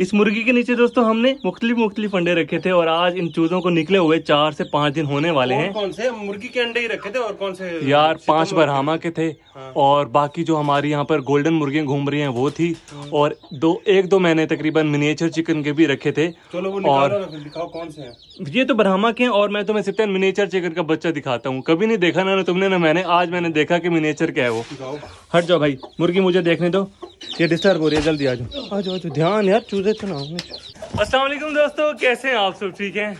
इस मुर्गी के नीचे दोस्तों हमने मुख्तलिफ़ मुख्तलिफ़ अंडे रखे थे और आज इन चूजों को निकले हुए चार से पाँच दिन होने वाले हैं। कौन से? मुर्गी के अंडे ही रखे थे और कौन से यार पाँच बरहामा के थे और बाकी जो हमारी यहाँ पर गोल्डन मुर्गियाँ घूम रही हैं वो थी। और दो एक दो मैंने तकरीबन मिनिएचर चिकन के भी रखे थे चलो वो और दिखाओ कौन से हैं। ये तो बरहमा के हैं और मैं तुम्हें सिर्फ़ मिनिएचर चिकन का बच्चा दिखाता हूँ। कभी नहीं देखा ना तुमने ना मैंने। आज मैंने देखा कि मिनिएचर क्या है वो। हट जाओ भाई मुर्गी मुझे देखने दो। ये डिस्टर्ब हो रही है जल्दी आ जाओ। आ जाओ आ जाओ। ध्यान यार चूजे तो ना अस्सलाम वालेकुम दोस्तों कैसे हैं आप सब? ठीक हैं?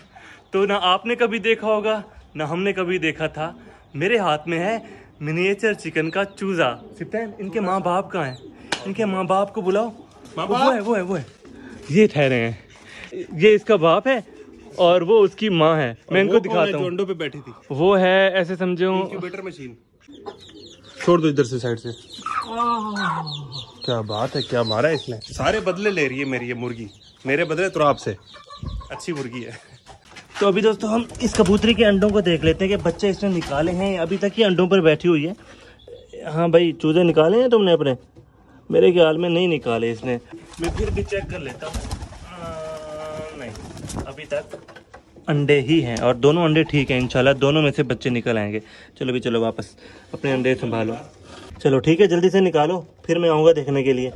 तो ना आपने कभी देखा होगा ना हमने कभी देखा था। मेरे हाथ में है मिनिएचर चिकन का चूजा। सिप्तैन इनके माँ बाप कहाँ हैं? इनके माँ बाप को बुलाओ। वो है वो है वो है। ये ठहरे हैं। ये इसका बाप है और वो उसकी माँ है। मैं इनको है दिखाता हूँ। पे बैठी थी? वो है ऐसे समझो। मशीन छोड़ दो इधर से साइड से। क्या बात है क्या मारा है इसने? सारे बदले ले रही है मेरी ये मुर्गी। मेरे बदले तो आपसे। अच्छी मुर्गी है। तो अभी दोस्तों हम इस कबूतरी के अंडों को देख लेते हैं कि बच्चे इसने निकाले हैं अभी तक ये अंडों पर बैठी हुई है। हाँ भाई चूजे निकाले हैं तुमने अपने? मेरे ख्याल में नहीं निकाले इसने। मैं फिर भी चेक कर लेता हूँ। नहीं अभी तक अंडे ही हैं और दोनों अंडे ठीक हैं इंशाल्लाह दोनों में से बच्चे निकल आएँगे। चलो भी चलो वापस अपने अंडे संभालो। चलो ठीक है जल्दी से निकालो फिर मैं आऊँगा देखने के लिए।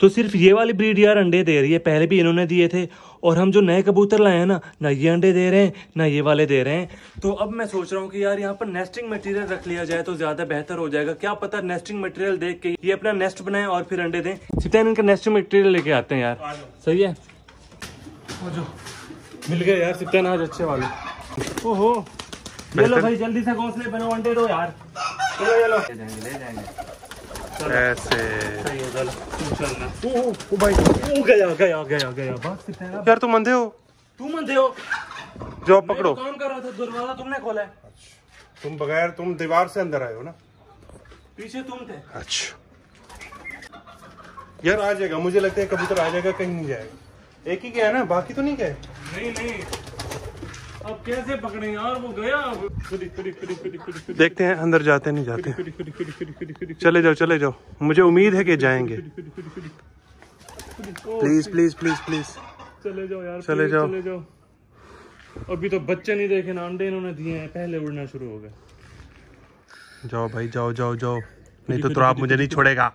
तो सिर्फ़ ये वाली ब्रीड यार अंडे दे रही है पहले भी इन्होंने दिए थे और हम जो नए कबूतर लाए हैं ना ना ये अंडे दे रहे हैं ना ये वाले दे रहे हैं। तो अब मैं सोच रहा हूँ कि यार यहाँ पर नेस्टिंग मटेरियल रख लिया जाए तो ज़्यादा बेहतर हो जाएगा। क्या पता नेस्टिंग मटेरियल देख के ये अपना नेस्ट बनाए और फिर अंडे दें। सिप्तान इनका नेस्टिंग मटेरियल लेके आते हैं यार। सही है? जो मिल गए यार आज अच्छे वाले। ओहो। ले लो भाई जल्दी से घोंसले बनो अंडे दो यार। चलो चलो ले जाएँगे ले जाएँगे ऐसे सही चलो चलना ओ, ओ भाई ओ गया गया गया गया अब यार तुम अंधे हो तू मंदे हो जो पकड़ो काम कर रहा था दरवाज़ा तुमने खोला है तुम बगैर तुम दीवार से अंदर आए हो ना पीछे तुम थे अच्छा यार आ जाएगा मुझे लगता है कबूतर आ जाएगा कहीं नहीं जाएगा एक ही गया ना बाकी तो नहीं गए नहीं नहीं अब कैसे पकड़े यार वो गया देखते हैं अंदर जाते नहीं जाते चले जाओ चले जाओ मुझे उम्मीद है कि जाएँगे प्लीज़ प्लीज़ प्लीज़ प्लीज़ चले जाओ यार चले जाओ। चले जाओ अभी तो बच्चे नहीं देखे ना अंडे इन्होंने दिए हैं पहले उड़ना शुरू हो गए जाओ भाई जाओ जाओ जाओ नहीं तो, तो आप मुझे नहीं छोड़ेगा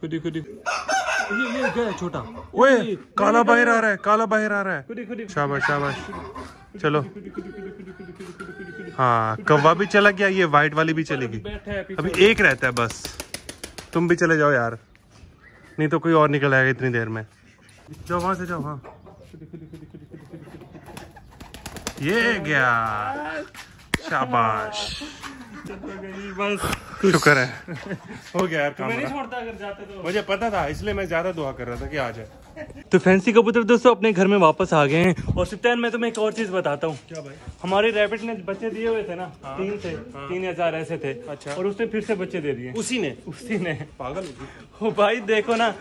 खुदी खुदी ये ये गया छोटा ओए काला बाहर आ रहा है काला बाहर आ रहा है खुदी खुदी शाबाश शाबाश चलो हाँ कौवा भी चला गया ये व्हाइट वाली भी चलेगी अभी एक रहता है बस। तुम भी चले जाओ यार। नहीं तो कोई और निकल आएगा इतनी देर में। जाओ वहाँ से जाओ हाँ ये गया शाबाश। बस शुक्र है। हो गया यार काम मुझे पता था इसलिए मैं ज़्यादा दुआ कर रहा था कि आ जाए। तो फैंसी कबूतर दोस्तों अपने घर में वापस आ गए हैं। और सिप्तान मैं तुम्हें एक और चीज़ बताता हूँ। क्या भाई? हमारे रैबिट ने बच्चे दिए हुए थे ना तीन थे तीन हज़ार ऐसे थे। अच्छा। और उसने फिर से बच्चे दे दिए। उसी ने? उसी ने। पागल ओ भाई देखो ना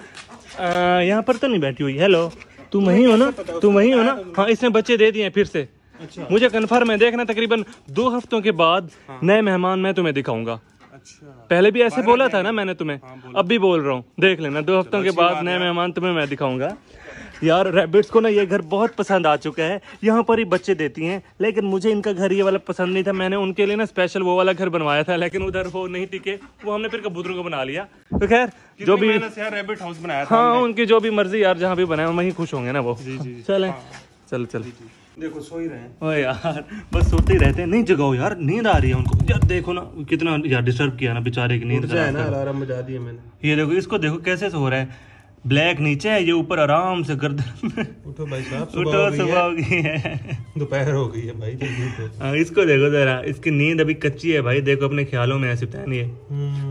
यहाँ पर तो नहीं बैठी हुई। हेलो तुम वही हो ना? तुम वही हो ना? हाँ इसने बच्चे दे दिए फिर से। अच्छा। मुझे कन्फर्म है देखना तकरीबन दो हफ्तों के बाद नए मेहमान मैं तुम्हें दिखाऊँगा। अच्छा। पहले भी ऐसे बोला था ना मैंने तुम्हें। अब भी बोल रहा हूँ। देख लेना दो हफ्तों के बाद नए मेहमान तुम्हें मैं दिखाऊँगा। यार रैबिट्स को ना ये घर बहुत पसंद आ चुका है। यहाँ पर ही बच्चे देती हैं लेकिन मुझे इनका घर ये वाला पसंद नहीं था। मैंने उनके लिए ना स्पेशल वो वाला घर बनवाया था लेकिन उधर वो नहीं टिके। वो हमने फिर कबूतरों को बना लिया। तो खैर जो भी रैबिट हाउस बनाया हाँ उनकी जो भी मर्ज़ी यार जहाँ भी बनाए वहीं खुश होंगे ना वो। चले। चल चल। देखो सो ही रहे हैं। ओ यार बस सोते ही रहते हैं। नहीं जगाओ यार नींद आ रही है उनको। यार देखो ना कितना यार डिस्टर्ब किया ना बेचारे की नींद है ना अलार्म बजा दिए मैंने। ये देखो इसको देखो कैसे सो रहा है। ब्लैक नीचे है ये ऊपर आराम से गर्दन में उठो भाई साहब उठो सुबह हो गई है। दोपहर हो गई है भाई उठो। हाँ, इसको देखो जरा इसकी नींद अभी कच्ची है भाई देखो अपने ख्यालों में ऐसे पहन ये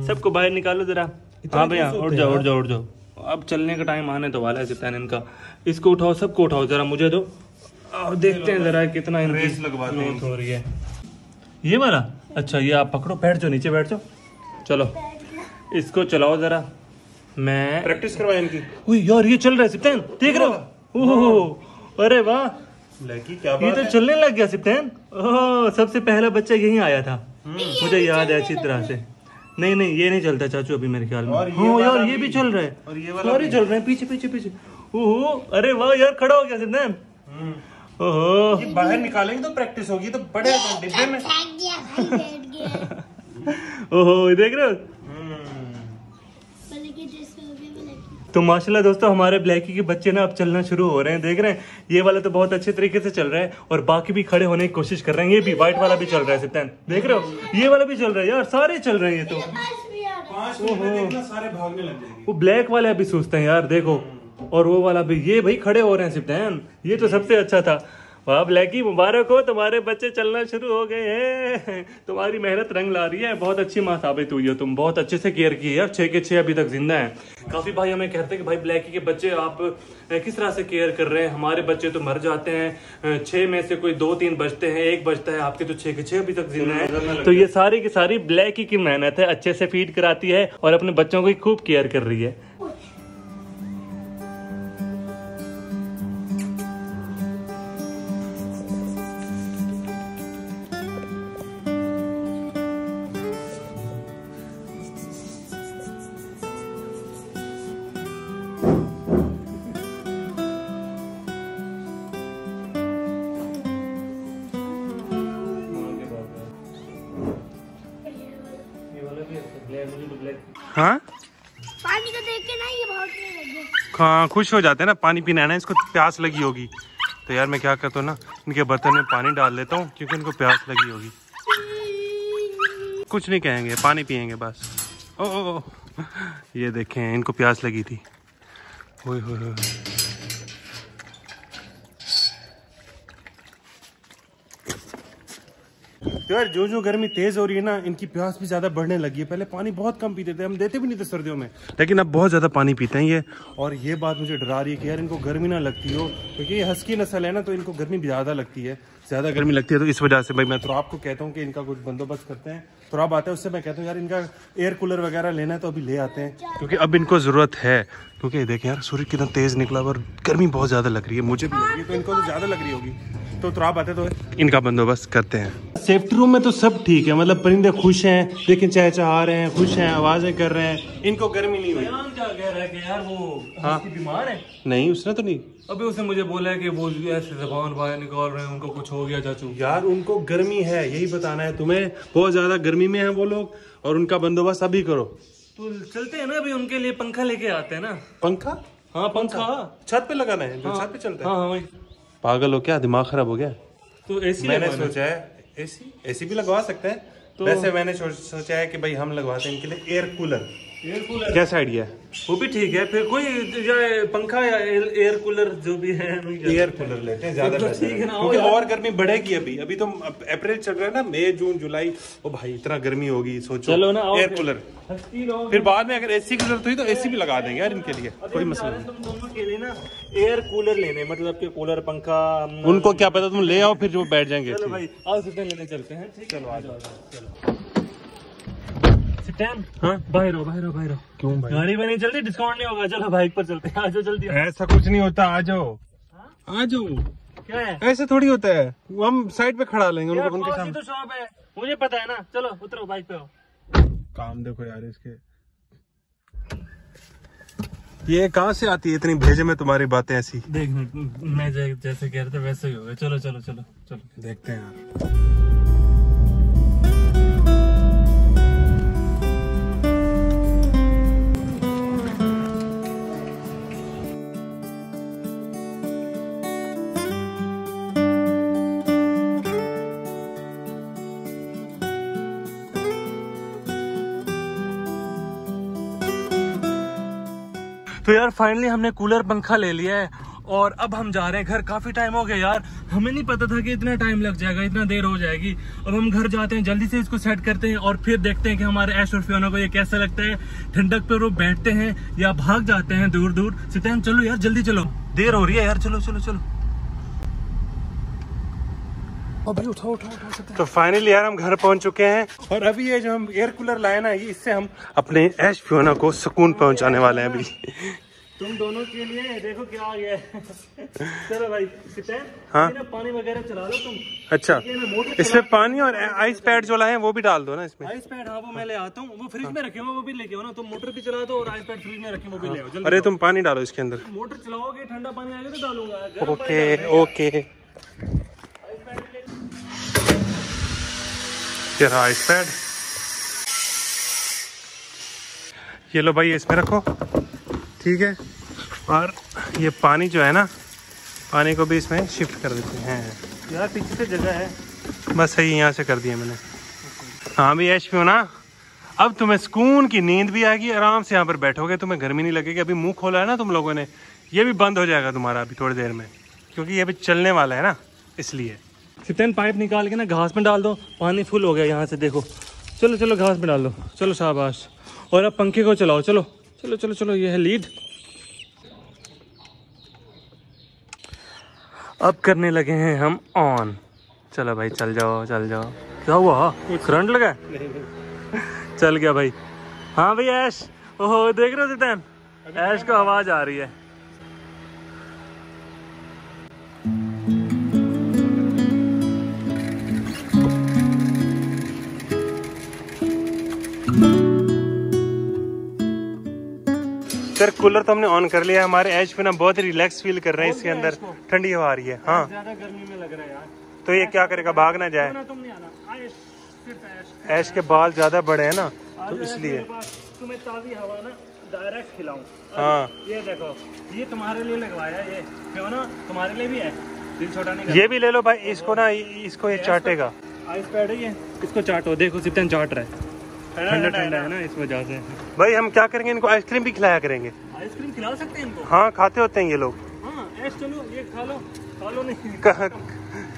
सबको बाहर निकालो जरा। हाँ भैया उठ जाओ उठ जाओ उठ जाओ। अब चलने का टाइम आने तो वाला है सिप्तान इनका। इसको उठाओ सबको उठाओ जरा मुझे दो। और देखते हैं जरा कितना इनकी रेस लगवाते हैं ग्रोथ हो रही है। ये वाला? अच्छा ये आप पकड़ो बैठ जाओ नीचे बैठ जाओ। चलो इसको चलाओ जरा। मैं प्रैक्टिस करवाए इनकी। ओए यार ये चल रहा है सिप्तान देख रहे हो? ओहो अरे वाह। लड़की क्या ये तो चलने लग गया सिप्तान। ओह सबसे पहला बच्चा यहीं आया था। मुझे याद है अच्छी तरह से। नहीं नहीं ये नहीं चलता चाचू अभी मेरे ख्याल में। और ये हाँ यार ये भी। चल रहा है। और ये वाला सारे चल रहे हैं पीछे पीछे पीछे। ओहो अरे वाह यार खड़ा हो गया सिद्धांत ओहो ये बाहर निकालेंगे तो प्रैक्टिस होगी तो बड़े डिब्बे में। थक गया भाई बैठ गया ओहो ये देख रहे हो? हो कि तो माशाल्लाह दोस्तों हमारे ब्लैकी के बच्चे ना अब चलना शुरू हो रहे हैं देख रहे हैं? ये वाला तो बहुत अच्छे तरीके से चल रहा है और बाकी भी खड़े होने की कोशिश कर रहे हैं ये भी व्हाइट वाला भी चल रहा है सिद्धांत देख रहे हो? ये वाला भी चल रहा है यार सारे चल रहे हैं ये तो। बस भी यार पाँच मिनट सारे भागने लग जाएँगे। वो ब्लैक वाले अभी सोचते हैं यार देखो। और वो वाला भी ये भाई खड़े हो रहे हैं सिप्टैन ये तो सबसे अच्छा था। वाह ब्लैकी मुबारक हो तुम्हारे बच्चे चलना शुरू हो गए हैं। तुम्हारी मेहनत रंग ला रही है बहुत अच्छी माँ साबित हुई हो तुम बहुत अच्छे से केयर की है यार छह के छह अभी तक ज़िंदा हैं। काफ़ी भाई हमें कहते हैं कि भाई ब्लैकी के बच्चे आप किस तरह से केयर कर रहे हैं? हमारे बच्चे तो मर जाते हैं छह में से कोई दो तीन बचते हैं एक बचता है आपके तो छह के छह अभी तक ज़िंदा है। तो ये सारी की सारी ब्लैकी की मेहनत है अच्छे से फ़ीड कराती है और अपने बच्चों की खूब केयर कर रही है। हाँ? पानी को देख के ना ये बहुत लगे हाँ खुश हो जाते हैं ना पानी पीना है ना इसको प्यास लगी होगी। तो यार मैं क्या करता हूँ ना इनके बर्तन में पानी डाल देता हूँ क्योंकि इनको प्यास लगी होगी। कुछ नहीं कहेंगे पानी पियेंगे बस। ओ, ओ, ओ ये देखें इनको प्यास लगी थी। ओए होए तो यार जो जो गर्मी तेज हो रही है ना, इनकी प्यास भी ज़्यादा बढ़ने लगी है। पहले पानी बहुत कम पीते थे, हम देते भी नहीं थे सर्दियों में। लेकिन अब बहुत ज़्यादा पानी पीते हैं ये। और ये बात मुझे डरा रही है कि यार, इनको गर्मी ना लगती हो, क्योंकि ये हस्की नस्ल है ना तो इनको गर्मी ज़्यादा लगती है। ज़्यादा गर्मी लगती है तो इस वजह से भाई मैं तो आपको कहता हूँ कि इनका कुछ बंदोबस्त करते हैं। तो आप आते हैं, उससे मैं कहता हूँ, यार, इनका एयर कूलर वगैरह लेना है तो अभी ले आते हैं। क्योंकि अब इनको ज़रूरत है। क्योंकि देखें यार सूर्य कितना तेज निकला और गर्मी बहुत ज़्यादा लग रही है मुझे भी। लग रही है तो इनको तो ज़्यादा लग रही होगी। तो तो आप आते तो इनका बंदोबस्त करते हैं। सेफ्टी रूम में तो सब ठीक है मतलब परिंदे खुश हैं लेकिन चहचहा रहे हैं खुश हैं आवाज़ें कर रहे हैं इनको गर्मी नहीं हुई। क्या कह रहा है कि यार वो हाँ। बीमार है? नहीं उसने तो नहीं। अभी उसने मुझे बोला है कि वो ऐसे जबान बाहर निकाल रहे हैं उनको कुछ हो गया चाचू। यार उनको गर्मी है यही बताना है तुम्हें। बहुत ज़्यादा गर्मी में है वो लोग और उनका बंदोबस्त अभी करो। तो चलते हैं ना अभी उनके लिए पंखा लेके आते हैं ना। पंखा? हाँ पंखा। छत पे लगाना है जो छत पे चलता है। हाँ हाँ पागल हो क्या? दिमाग खराब हो गया? तो एसी मैंने सोचा है एसी एसी भी लगवा सकते हैं। तो वैसे मैंने सोचा है कि भाई हम लगवाते हैं इनके लिए एयर कूलर कैसा आइडिया है वो भी ठीक है फिर कोई पंखा या एयर कूलर जो भी है एयर कूलर लेते हैं ज़्यादा तो ठीक है ना, क्योंकि और- गर्मी बढ़ेगी अभी। अभी तो अप्रैल चल रहा है ना मई जून जुलाई। ओ भाई इतना गर्मी होगी सोचो। चलो ना, एयर कूलर फिर बाद में अगर एसी की ज़रूरत हुई तो एसी भी लगा देंगे यार इनके लिए। कोई मसला नहीं। तुम दोनों के लिए ना एयर कूलर लेने मतलब कि कूलर पंखा उनको क्या पता तुम ले आओ फिर जो बैठ जाएँगे चलो भाई आओ लेने चलते हैं चलो आ जाओ चलो। सिस्टम हाँ बाहर हो? बाहर हो बाहर हो क्यों भाई? गाड़ी में नहीं चलती डिस्काउंट नहीं होगा। चलो बाइक पर चलते हैं। आ जाओ जल्दी। ऐसा कुछ नहीं होता आ जाओ। आ जाओ। क्या है? ऐसे थोड़ी होता है। हम साइड पे खड़ा लेंगे उनको उनके सामने। तो शॉप है। मुझे पता है ना। चलो उतरो बाइक पे हो काम देखो यार इसके। ये कहाँ से आती है इतनी भेजे में तुम्हारी बातें ऐसी? देख मैं जैसे कह रहे थे वैसे ही होगा चलो चलो चलो चलो। देखते हैं यार। तो यार फाइनली हमने कूलर पंखा ले लिया है। और अब हम जा रहे हैं घर। काफ़ी टाइम हो गया यार। हमें नहीं पता था कि इतना टाइम लग जाएगा, इतना देर हो जाएगी। अब हम घर जाते हैं, जल्दी से इसको सेट करते हैं और फिर देखते हैं कि हमारे ऐश और फियोना को ये कैसा लगता है। ठंडक पे वो बैठते हैं या भाग जाते हैं दूर दूर सितैन चलो यार, जल्दी चलो। देर हो रही है यार। चलो चलो चलो। अभी उठाओ उठाओ उठाओ सितैन। तो फाइनली यार हम घर पहुँच चुके हैं। और अभी ये जो हम एयर कूलर लाए ना ये इससे हम अपने ऐश फियोना को सुकून पहुँचाने वाले हैं अभी। तुम दोनों के लिए देखो क्या आ गया है। चलो भाई हाँ। पानी वगैरह चला लो तुम। अच्छा इसमें पानी और आइस पैड जो लाए हैं वो भी डाल दो ना इसमें। आइस पैड हाँ वो मैं ले आता हूँ। वो फ्रिज में रखे हो वो भी लेके आओ ना। तुम मोटर भी चला दो और आइस पैड फ्रिज में रखे वो भी ले आओ। अरे तुम पानी डालो इसके अंदर। मोटर चलाओगे ठंडा पानी आएगा तो डालूँगा। Okay okay. ये रहा आइस पैड। ये लो भाई इसमें रखो। ठीक है? और ये पानी जो है ना पानी को भी इसमें शिफ्ट कर देते हैं। यार पीछे से जगह है। बस सही यहाँ से कर दिया मैंने। हाँ भी ऐश भी हो ना। अब तुम्हें सुकून की नींद भी आएगी आराम से यहाँ पर बैठोगे तुम्हें गर्मी नहीं लगेगी। अभी मुँह खोला है ना तुम लोगों ने ये भी बंद हो जाएगा तुम्हारा अभी थोड़ी देर में क्योंकि ये अभी चलने वाला है ना इसलिए। सितन पाइप निकाल के ना घास में डाल दो पानी फुल हो गया यहाँ से देखो। चलो चलो घास में डाल। दो चलो शाबाश। और अब पंखे को चलाओ चलो। चलो चलो चलो ये है लीड। अब करने लगे हैं हम ऑन चलो भाई चल जाओ चल जाओ। क्या हुआ? करंट लगा? चल गया भाई। हाँ भाई ऐश। ओहो देख रहे हो सितन? ऐश को आवाज़ आ रही है। सर कूलर तो हमने ऑन कर लिया है हमारे एज पे ना बहुत ही रिलैक्स फील कर रहे हैं इसके अंदर। ठंडी हवा आ रही है हाँ। ज़्यादा गर्मी में लग रहा है यार। तो ये क्या करेगा भाग ना जाए। ऐश। ऐश के बाल ज़्यादा बड़े हैं ना तो इसलिए। तुम्हें ताज़ी हवा ना डायरेक्ट खिलाऊं। हाँ। ये देखो ये तुम्हारे लिए लगवाया ये क्यों ना? तुम्हारे लिए भी है। दिल छोटा नहीं ये भी ले लो भाई इसको ना इसको ये चाटेगा। आइस पैड है ये इसको चाटो। देखो सिप्टन चाट रहा। है ठंडा ठंडा है ना? इस वजह से। भाई हम क्या करेंगे इनको? आइसक्रीम भी खिलाया करेंगे। आइसक्रीम खिला सकते हैं इनको? हाँ खाते होते हैं ये लोग। हाँ ऐश चलो ये खा लो। खा लो नहीं।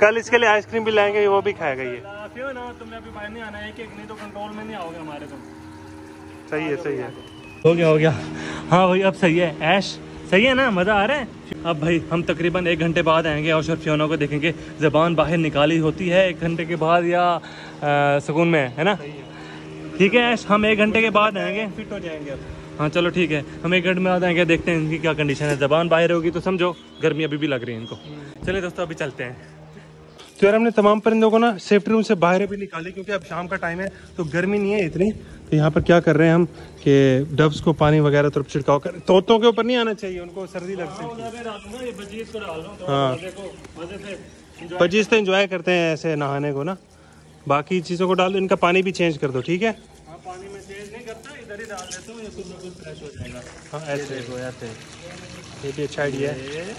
कल इसके लिए आइसक्रीम भी लाएँगे वो भी खाएगा ये क्यों ना तुम्हें अभी बाहर नहीं आना है कि नहीं तो कंट्रोल में नहीं आओगे हमारे तुम सही है सही है। हो गया हो गया। हाँ भाई अब सही है। ऐश सही है ना? मज़ा आ रहा है? अब भाई हम तकरीबन एक घंटे बाद आएँगे और फियोना को देखेंगे। ज़बान बाहर निकाली होती है एक घंटे के बाद या सुकून में है ना? ठीक है ऐश हम एक घंटे के बाद आएँगे। फिट हो जाएँगे अब। हाँ चलो ठीक है हम एक घंटे में बाद आएँगे देखते हैं इनकी क्या कंडीशन है। ज़बान बाहर होगी तो समझो गर्मी अभी भी लग रही है इनको। चलिए दोस्तों अभी चलते हैं। तो यार हमने तमाम परिंदों को ना सेफ्टी रूम से बाहर भी निकाले क्योंकि अब शाम का टाइम है तो गर्मी नहीं है इतनी। तो यहाँ पर क्या कर रहे हैं हम कि डब्स को पानी वगैरह तरफ़ छिड़काव कर तोतों के ऊपर नहीं आना चाहिए उनको सर्दी लग सकती है। हाँ पच्चीस तो इंजॉय करते हैं ऐसे नहाने को ना। बाकी चीज़ों को डाल दो इनका पानी भी चेंज कर दो ठीक है? पानी में चेंज नहीं करता इधर ही डाल देता हूँ ये फ्रेश हो जाएगा। हाँ ऐसे। देखो ऐसे। ये भी अच्छा आइडिया है।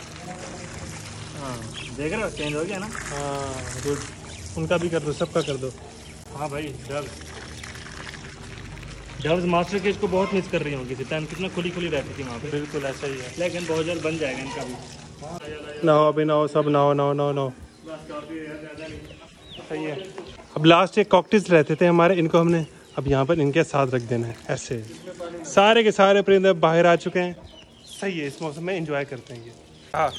हाँ देख रहे हो चेंज हो गया ना? हाँ गुड उनका भी कर दो सबका कर दो। हाँ भाई डब्स। डब्स मास्टर को बहुत मिस कर रही होंगी सितान कितना खुली खुली रहती थी वहाँ पे। बिल्कुल ऐसा ही है। लेकिन बहुत जल्द बन जाएगा इनका भी। नहाओ अभी नहाओ सब नहाओ नहाओ नहाओ नहाओ। बस काफ़ी है ज़्यादा नहीं। सही है। अब लास्ट एक कॉकटेल्स रहते थे हमारे, इनको हमने अब यहाँ पर इनके साथ रख देना है, ऐसे। सारे के सारे परिंदे बाहर आ चुके हैं। सही है, इस मौसम में इंजॉय करते हैं ये। हाँ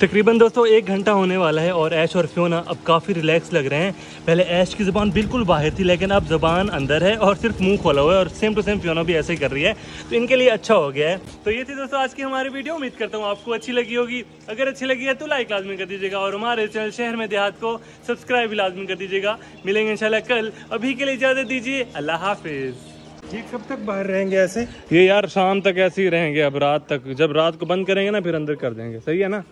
तकरीबन दोस्तों, एक घंटा होने वाला है और ऐश और फ्योना अब काफ़ी रिलैक्स लग रहे हैं। पहले ऐश की ज़बान बिल्कुल बाहर थी लेकिन अब ज़बान अंदर है और सिर्फ़ मुँह खोला हुआ है और सेम टू सेम फ्योना भी ऐसे ही कर रही है। तो इनके लिए अच्छा हो गया है। तो ये थी दोस्तों आज की हमारी वीडियो। उम्मीद करता हूँ आपको अच्छी लगी होगी। अगर अच्छी लगी है तो लाइक लाजमी कर दीजिएगा और हमारे चैनल शहर में देहात को सब्सक्राइब भी लाजमी कर दीजिएगा। मिलेंगे इंशाल्लाह कल। अभी के लिए इजाज़त दीजिए। अल्लाह हाफिज़। ये कब तक बाहर रहेंगे ऐसे? ये यार शाम तक ऐसे ही रहेंगे। अब रात तक जब रात को बंद करेंगे ना फिर अंदर कर देंगे। सही है ना?